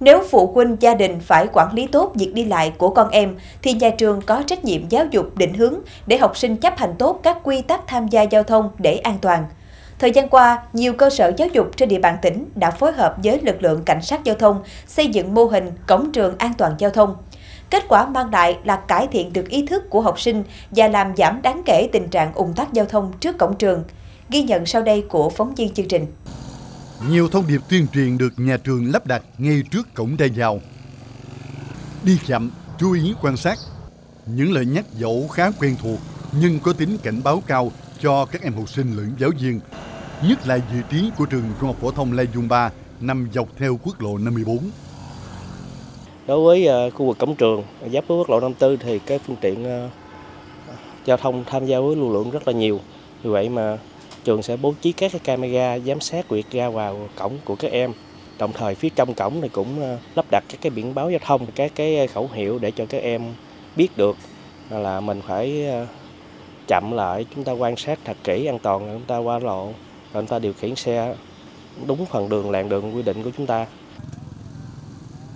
Nếu phụ huynh gia đình phải quản lý tốt việc đi lại của con em, thì nhà trường có trách nhiệm giáo dục định hướng để học sinh chấp hành tốt các quy tắc tham gia giao thông để an toàn. Thời gian qua, nhiều cơ sở giáo dục trên địa bàn tỉnh đã phối hợp với lực lượng cảnh sát giao thông xây dựng mô hình cổng trường an toàn giao thông. Kết quả mang lại là cải thiện được ý thức của học sinh và làm giảm đáng kể tình trạng ủng tắc giao thông trước cổng trường. Ghi nhận sau đây của phóng viên chương trình. Nhiều thông điệp tuyên truyền được nhà trường lắp đặt ngay trước cổng ra vào. Đi chậm, chú ý quan sát. Những lời nhắc dẫu khá quen thuộc nhưng có tính cảnh báo cao cho các em học sinh lẫn giáo viên, nhất là vị trí của trường Trung học phổ thông Lê Dung Ba nằm dọc theo quốc lộ 54. Đối với ờ, khu vực cổng trường giáp với quốc lộ 54 thì cái phương tiện ờ, giao thông tham gia với lưu lượng rất là nhiều. Vì vậy mà trường sẽ bố trí các cái camera giám sát việc ra vào cổng của các em. Đồng thời phía trong cổng thì cũng ờ, lắp đặt các cái biển báo giao thông, các cái ờ, khẩu hiệu để cho các em biết được là mình phải ờ, chậm lại, chúng ta quan sát thật kỹ an toàn chúng ta qua lộ, rồi chúng ta điều khiển xe đúng phần đường làn đường quy định của chúng ta.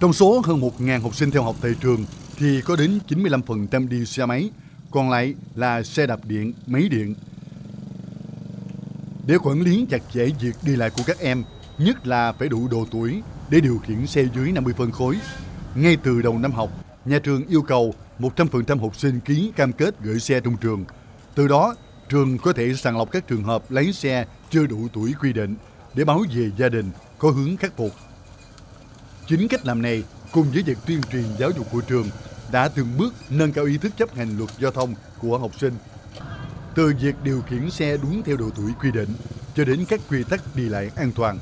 Trong số hơn 1.000 học sinh theo học tại trường thì có đến 95% đi xe máy, còn lại là xe đạp điện, máy điện. Để quản lý chặt chẽ việc đi lại của các em, nhất là phải đủ độ tuổi để điều khiển xe dưới 50 phân khối. Ngay từ đầu năm học, nhà trường yêu cầu 100% học sinh ký cam kết gửi xe trong trường. Từ đó, trường có thể sàng lọc các trường hợp lấy xe chưa đủ tuổi quy định để báo về gia đình có hướng khắc phục. Chính cách làm này cùng với việc tuyên truyền giáo dục của trường đã từng bước nâng cao ý thức chấp hành luật giao thông của học sinh. Từ việc điều khiển xe đúng theo độ tuổi quy định cho đến các quy tắc đi lại an toàn.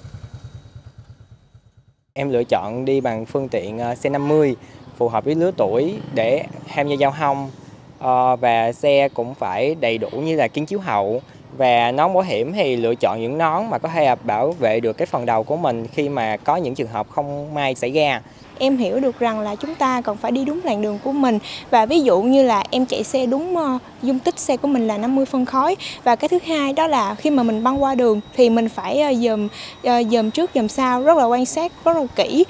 Em lựa chọn đi bằng phương tiện ờ, xe 50 phù hợp với lứa tuổi để tham gia giao thông ờ, và xe cũng phải đầy đủ như là kính chiếu hậu và nón bảo hiểm thì lựa chọn những nón mà có thể bảo vệ được cái phần đầu của mình khi mà có những trường hợp không may xảy ra. Em hiểu được rằng là chúng ta còn phải đi đúng làn đường của mình. Và ví dụ như là em chạy xe đúng uh, dung tích xe của mình là 50 phân khối. Và cái thứ hai đó là khi mà mình băng qua đường thì mình phải uh, dòm uh, dòm trước dòm sau rất là quan sát rất là kỹ.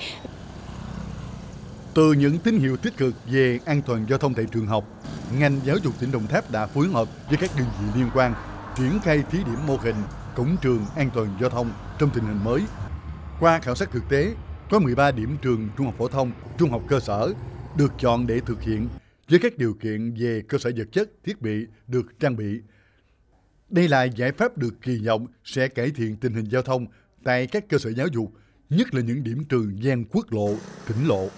Từ những tín hiệu tích cực về an toàn giao thông tại trường học, ngành giáo dục tỉnh Đồng Tháp đã phối hợp với các đơn vị liên quan triển khai thí điểm mô hình cổng trường an toàn giao thông trong tình hình mới. Qua khảo sát thực tế, có 13 điểm trường trung học phổ thông, trung học cơ sở được chọn để thực hiện với các điều kiện về cơ sở vật chất, thiết bị được trang bị. Đây là giải pháp được kỳ vọng sẽ cải thiện tình hình giao thông tại các cơ sở giáo dục, nhất là những điểm trường gian quốc lộ, tỉnh lộ.